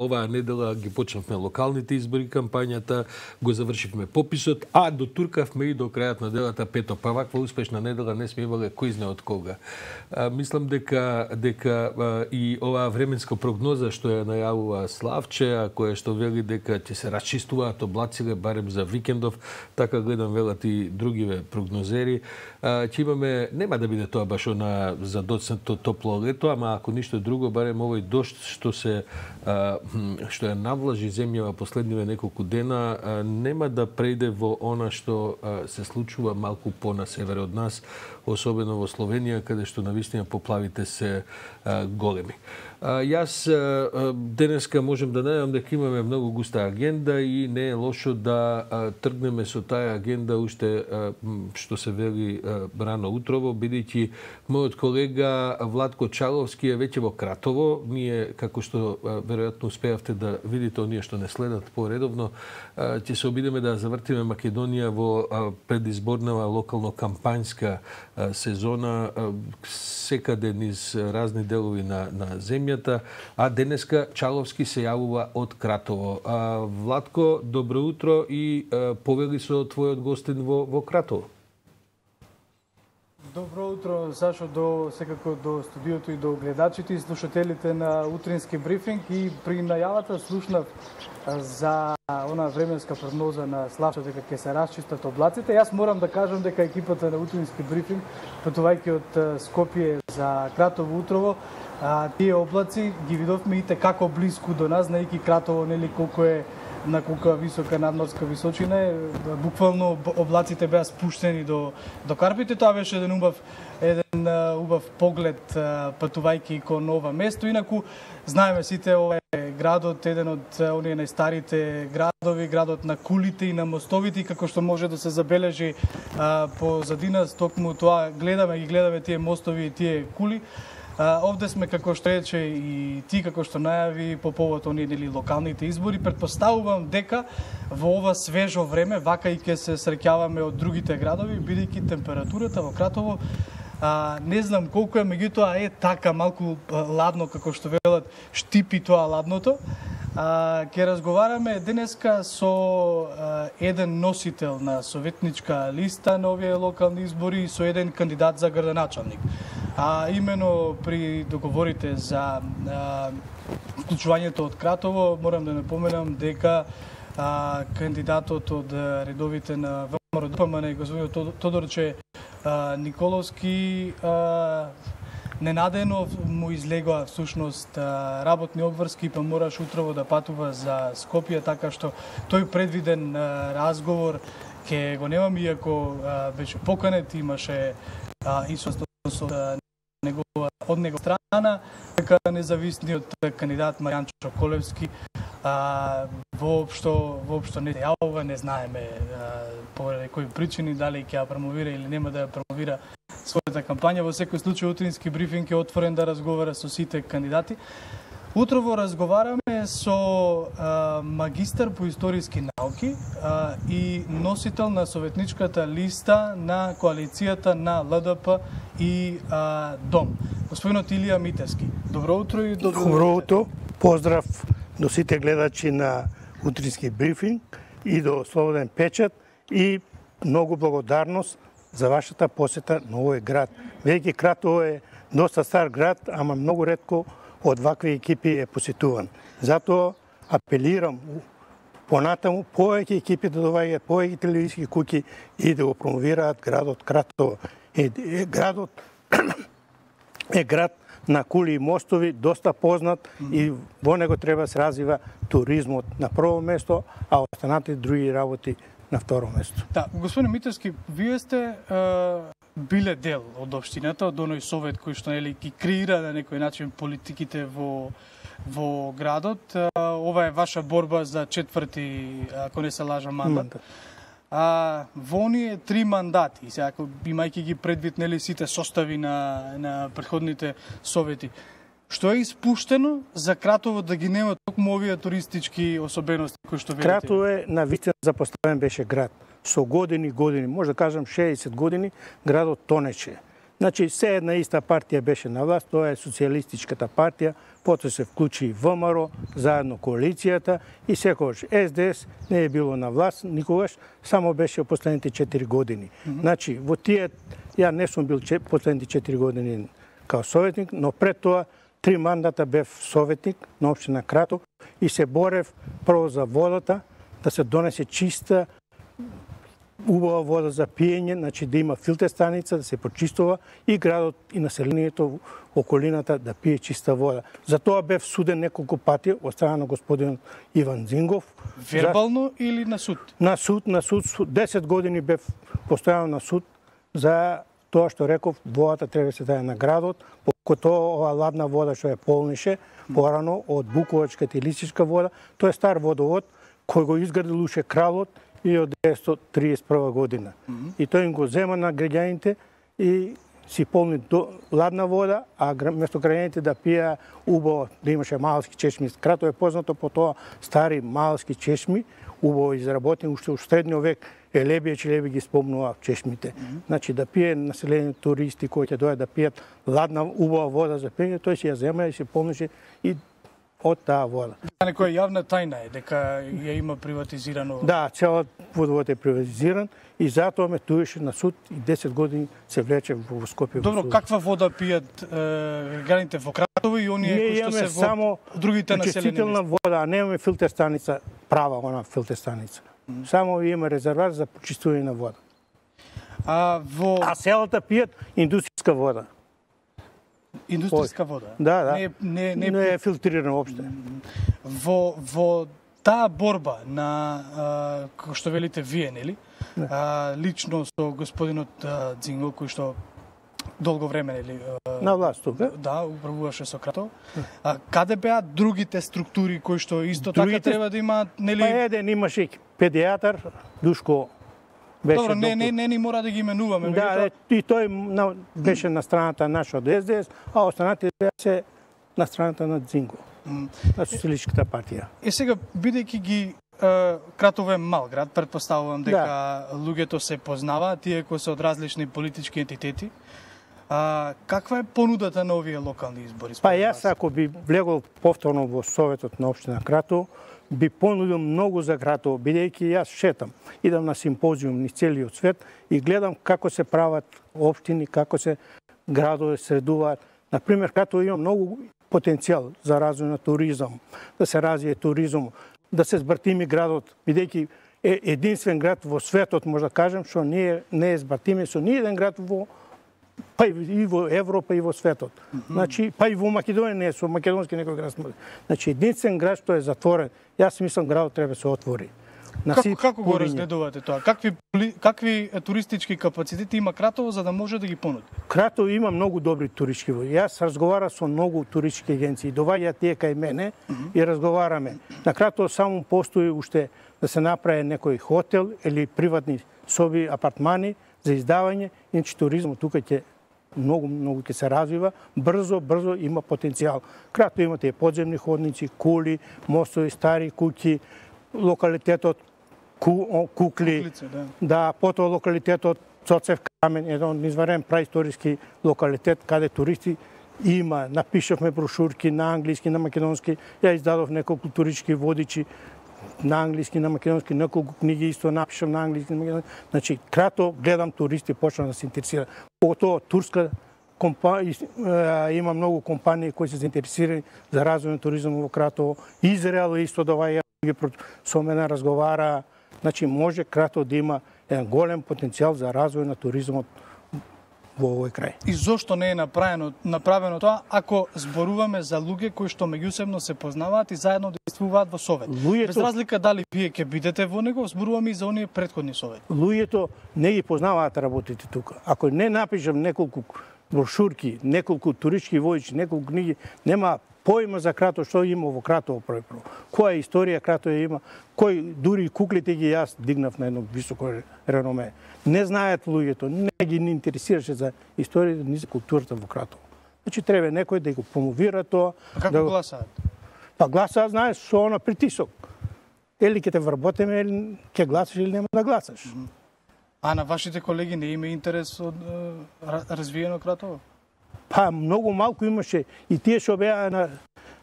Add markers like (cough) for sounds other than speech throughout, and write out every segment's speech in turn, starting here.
Оваа недела ги почнавме локалните избори кампањата, го завршивме пописот, а до туркавме и до крајот на делата пето. Па ваква успешна недела не сме имале кој знае од кога. А, мислам дека дека а, и оваа временска прогноза што ја најавува Славче, а која што вели дека ќе се расчистуваат облаците барем за викендов, така гледам велат и другиве прогнозери, а, ќе имаме нема да биде тоа баш на задоцнато топло лето, ама ако ништо друго барем овој дошт што се а, што ја навлажи земјава последниве неколку дена, нема да прејде во она што се случува малку по на север од нас, особено во Словенија, каде што навистина поплавите се големи. Јас денеска можем да најавам дека имаме многу густа агенда и не е лошо да тргнеме со таа агенда уште што се вели рано утрово, бидејќи мојот колега Владко Чаловски е веќе во Кратово. Ние, како што веројатно успеавте да видите оние што не следат поредовно, ќе се обидеме да завртиме Македонија во предизборнава локално кампањска сезона секаде низ разни делови на, на земјата, а денеска Чаловски се јавува од Кратово. А, Владко, добро утро и а, повели со твојот гостин во, во Кратово. Добро утро, Сашо, до секако до студиото и до гледачите и слушателите на утрински брифинг и при најавата слушнав за она временска прогноза на Славчо дека ќе се расчистат облаците. Јас морам да кажам дека екипата на утрински брифинг, патувајќи од Скопје за Кратово утрово, а, тие облаци ги видовме и како близко до нас, знаеки Кратово нели колку е на колка висока надморска височина е, буквално облаците беа спуштени до до карпите, тоа беше еден убав еден убав поглед патувајќи кон ова место. Инаку знаеме сите ова е градот еден од оние најстарите градови, градот на кулите и на мостовите, како што може да се забележи а, по задина токму тоа гледаме ги гледаме тие мостови и тие кули. А, овде сме како што рече и ти како што најави по повод оние нели локалните избори, Предпоставувам дека во ова свежо време вака и ќе се среќаваме од другите градови, бидејќи температурата во Кратово а, не знам колку е, меѓутоа е така малку ладно како што велат штипи тоа ладното. А, ке разговараме денеска со а, еден носител на советничка листа на овие локални избори и со еден кандидат за градоначалник. А имено при договорите за вклучувањето од Кратово, морам да напоменам дека а, кандидатот од редовите на ВМРО ДПМН, господин Тодорче а, Николовски, а, ненадено му излегоа всушност работни обврски па мораш утрово да патува за Скопје, така што тој предвиден разговор ке го немам, иако беше поканет, имаше и со Да негова, од него страна, така дека независниот кандидат Маријан Чоколевски а, воопшто, воопшто не јавува, не знаеме по кои причини, дали ќе ја промовира или нема да ја промовира својата кампања. Во секој случај, утрински брифинг е отворен да разговара со сите кандидати. Утрово разговараме со а, магистар по историски науки а, и носител на советничката листа на коалицијата на ЛДП и а, Дом. Господинот Илија Митевски. Добро утро и добро, добро утро. Поздрав до сите гледачи на утрински брифинг и до Слободен печат и многу благодарност за вашата посета на овој град. Веќе Кратово е доста стар град, ама многу ретко од вакви екипи е посетуван. Затоа апелирам понатаму повеќе екипи да доаѓаат, повеќе телевизиски куќи и да го промовираат градот Кратово. Е, е, градот (clears throat) е град на кули и мостови, доста познат mm -hmm. и во него треба да се развива туризмот на прво место, а останати други работи на второ место. Да, господин Митевски, вие сте биле дел од општината, од оној совет кој што нели ги креира на некој начин политиките во во градот. Ова е ваша борба за четврти, ако не се лажа, мандат. А, во оние три мандати, сега ако имајќи ги предвид нели сите состави на на претходните совети, што е испуштено за Кратово да ги нема токму овие туристички особености кои што велите? Кратово е на вистина запоставен беше град со години години, може да кажам 60 години, градот тонече. Значи, се една иста партија беше на власт, тоа е социјалистичката партија, потоа се вклучи и ВМРО, заедно коалицијата и секогаш СДС не е било на власт никогаш, само беше последните 4 години. Mm -hmm. Значи, во тие, ја не сум бил последните 4 години као советник, но пред тоа три мандата бев советник на општина Крато и се борев прво за водата, да се донесе чиста убава вода за пиење, значи да има филтер станица, да се почистува и градот и населението околината да пие чиста вода. За тоа бев суден неколку пати од страна на господин Иван Зингов. Вербално за... или на суд? На суд, на суд. 10 години бев постојано на суд за тоа што реков, водата треба да се даде на градот, по тоа ова ладна вода што ја полнише порано од Буковачката и Лисичка вода, тоа е стар водовод кој го изградил уше кралот и од 1931 година. Mm -hmm. И тој им го зема на граѓаните и си полни до ладна вода, а место граѓаните да пија убаво, да имаше малски чешми. Крато е познато по тоа стари малски чешми, убаво изработени уште во средниот век. Елебија Челеби ги спомнува чешмите. Mm -hmm. Значи да пие населени туристи кои ќе дојдат да пијат ладна убава вода за пиење, тој си ја зема и си помнеше и од таа вода. Некоја јавна тајна е дека ја има приватизирано. Да, целот водовод е приватизиран и затоа ме туеше на суд и 10 години се влече во Скопје. Добро, каква вода пијат граѓаните во Кратово и оние кои што се во само другите населени места? вода, а немаме филтер станица, права она филтер станица. Mm. Само имаме резервар за почистување на вода. А во А селата пијат индустријска вода. Индустријска вода. Да, да. Не, не, не, не е филтрирана воопште. Во, во таа борба на, како што велите вие, нели? Да. А, лично со господинот а, Дзинго, кој што долго време, нели? На власт тука. Да, управуваше со Крато. А, каде беа другите структури кои што исто другите... така треба да имаат, нели? Па еден имаше педиатар, Душко беше Добро, не, не, не ни мора да ги именуваме. Да, меѓуто... и тој на, беше на страната наша од СДС, а останатите беа се на страната на Дзинго, на Социалистичката партија. Е сега, бидејќи ги Кратово е мал град, предпоставувам дека да. луѓето се познаваат, тие кои се од различни политички ентитети. А, каква е понудата на овие локални избори? Па јас ако би влегол повторно во Советот на Обштина Крато, би понудил многу за Кратово, бидејќи јас шетам, идам на симпозиум низ целиот свет и гледам како се прават општини, како се градове средуваат. Например, Кратово има многу потенцијал за развој на туризам, да се развие туризам, да се збртими градот, бидејќи е единствен град во светот, може да кажем, што ние не е збртиме со ниеден град во па и во Европа и во светот. Mm -hmm. Значи, па и во Македонија не е со македонски некој град. Значи, единствен град што е затворен. Јас мислам градот треба се отвори. На како, како го разгледувате тоа? Какви какви туристички капацитети има Кратово за да може да ги понуди? Кратово има многу добри туристички води. Јас разговара со многу туристички агенции, доаѓаат тие кај мене mm -hmm. и разговараме. На Кратово само постои уште да се направи некој хотел или приватни соби, апартмани за издавање, иначе туризмот тука ќе многу многу ќе се развива, брзо брзо има потенцијал. Кратко имате и подземни ходници, кули, мостови, стари куќи, локалитетот ку, кукли, Куклице, да. да, потоа локалитетот Цоцев камен, еден изварен праисториски локалитет каде туристи има, напишавме брошурки на англиски, на македонски, ја издадов неколку туристички водичи на англиски, на македонски, неколку книги исто напишам на англиски, на македонски. Значи, крато гледам туристи, почнам да се интересира. Потоа турска компа... има многу компании кои се заинтересирани за развој на туризам во Крато. Израел исто доваја со мене разговара. Значи, може Крато да има еден голем потенцијал за развој на туризмот во овој крај. И зошто не е направено, направено тоа ако зборуваме за луѓе кои што меѓусебно се познаваат и заедно действуваат во совет? Луѓето... Без разлика дали вие ќе бидете во него, зборуваме и за оние предходни совети. Луѓето не ги познаваат работите тука. Ако не напишам неколку брошурки, неколку туристички војчи, неколку книги, нема поима за Крато што има во Кратово прво. Која историја Крато има, кој дури куклите ги јас дигнав на едно високо реноме. Не знаат луѓето, не ги не интересираше за историјата ни за културата во Кратово. Значи треба некој да го промовира тоа. А како да... гласаат? Па гласаат, знаеш, со она притисок. Или ќе те вработиме, или ќе гласаш или нема да гласаш. Mm -hmm. А на вашите колеги не има интерес од е, развиено Кратово? Па многу малку имаше и тие што беа на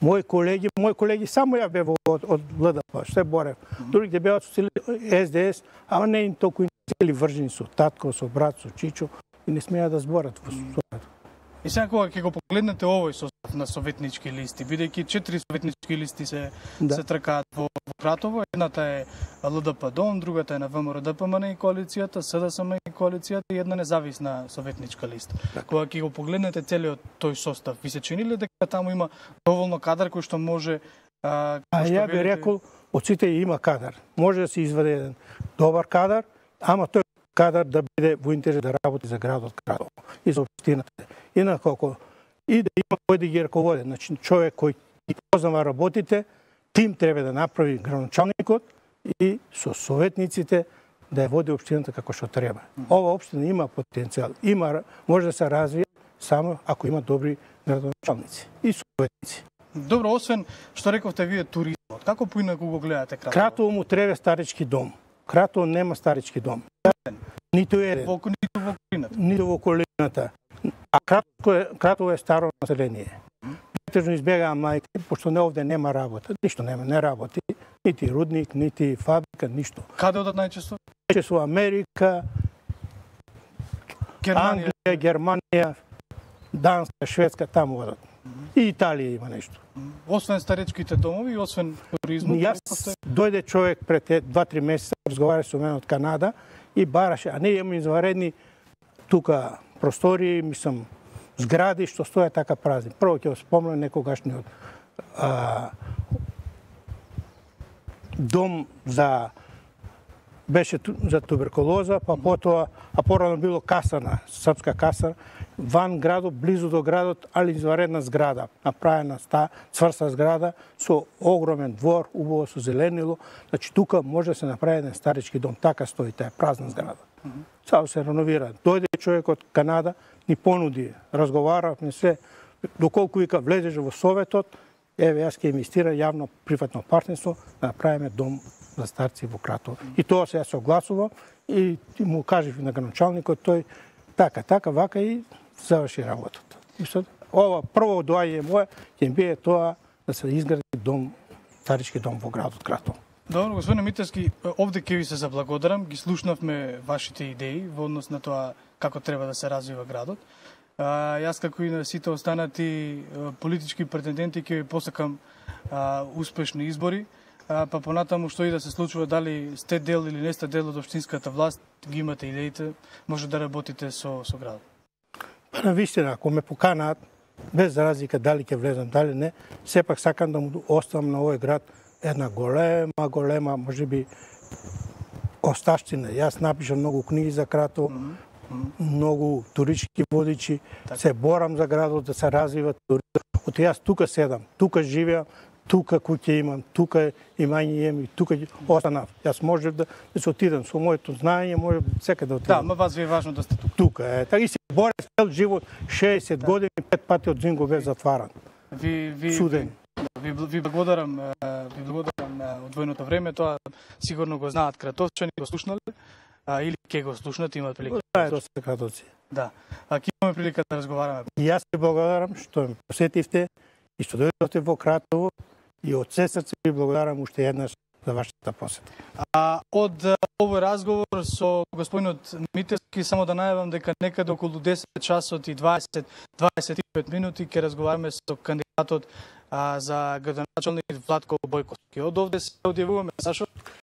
мои колеги, мои колеги само ја беа од, од ЛДП, што се борев. Другите беа од СДС, ама не им толку цели вржени со татко, со брат, со чичо и не смеа да зборат во И сега кога ќе го погледнете овој состав на советнички листи, бидејќи четири советнички листи се да. се тркаат во, во Кратово, едната е ЛДП Дом, другата е на ВМРО ДПМН и коалицијата, СДСМ и коалицијата и една независна советничка листа. Так. Кога ќе го погледнете целиот тој состав, ви се чини ли дека таму има доволно кадар кој што може а, а ја би рекол, од сите има кадар. Може да се изваде еден добар кадар, ама тој кадар да биде во интерес да работи за градот Кратово и за општината. Инако и да има кој да ги раководи, значи човек кој ги познава работите, тим треба да направи градоначалникот и со советниците да ја води општината како што треба. Ова општина има потенцијал, има може да се развие само ако има добри градоначалници и советници. Добро, освен што рековте вие туризмот, како поинаку го гледате Кратово? Кратово му треба старички дом. Кратово нема старички дом. Ниту еден. Во, ниту во околината. Ниту во околината. А Кратово е, Кратово е старо население. Претежно избегава мајка, пошто не овде нема работа. Ништо нема, не работи. Нити рудник, нити фабрика, ништо. Каде одат најчесто? Најчесто Америка, Германија. Англија, Германија, Данска, Шведска, таму одат. И Италија има нешто. Освен старечките домови, освен туризмот. Јас дојде човек пред 2-3 месеца, разговара со мене од Канада и бараше, а не имаме изваредни тука простори, мислам, згради што стојат така празни. Прво ќе спомнам некогашниот а, дом за беше за туберкулоза, па потоа, а порано било касана, српска касана, ван градот, близу до градот, али изваредна зграда, направена ста, цврста зграда со огромен двор, убаво со зеленило. Значи тука може да се направи еден старички дом, така стои таа празна зграда. Само се реновира. Дојде човек од Канада, ни понуди, разговаравме се, доколку вика влезеш во Советот, еве јас ќе инвестира јавно приватно партнерство да направиме дом за старци во Кратово. И тоа се јас согласувам и му кажев на граначалникот тој така, така, вака и заврши работата. Мислам, ова прво доаѓање мое ќе биде тоа да се изгради дом, старички дом во градот Кратово. Добро, господине Митевски, овде ќе ви се заблагодарам. Ги слушнавме вашите идеи во однос на тоа како треба да се развива градот. А, јас како и на сите останати политички претенденти ќе ви посакам а, успешни избори, а, па понатаму што и да се случува, дали сте дел или не сте дел од општинската власт, ги имате идеите, може да работите со, со градот. Па на вистина, ако ме поканаат, без разлика дали ќе влезам, дали не, сепак сакам да му оставам на овој град една голема, голема, може би, осташтина. Јас напишам многу книги за Кратово, mm -hmm. многу туристички водичи, так. се борам за градот да се развива туризм. От јас тука седам, тука живеам, тука куќе имам, тука имање имам и тука останав. Јас можев да, да се отидам со моето знаење, може секаде да отидам. Да, ма вас ви е важно да сте тука. Тука е. Така и се борев цел живот, 60 да. години, пет пати од Зинго бе затваран. Ви, ви, Суден. Ви, ви благодарам, ви благодарам на одвоеното време, тоа сигурно го знаат кратовчани, го слушнале, а, или ќе го слушнат, имаат прилика. Да, тоа се кратовци. Да. А ќе имаме прилика да разговараме. И јас ви благодарам што ме посетивте и што дојдовте во Кратово и од се срце ви благодарам уште еднаш за вашата посета. А, од овој разговор со господинот Митевски само да најавам дека некаде околу 10 часот и 20 25 минути ќе разговараме со кандидатот а, за градоначалник Владко Бојковски. Од овде се одјавуваме, Сашо?